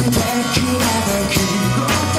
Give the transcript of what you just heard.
that you never can